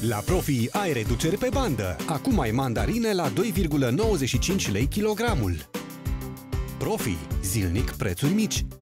La Profi ai reduceri pe bandă. Acum ai mandarine la 2,95 lei kilogramul. Profi. Zilnic prețuri mici.